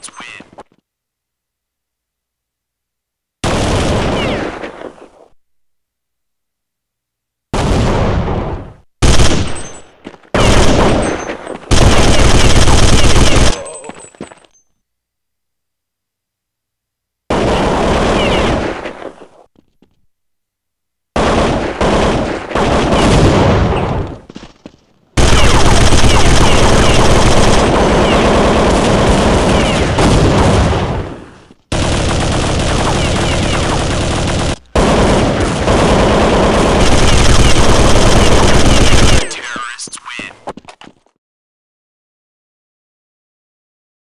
just.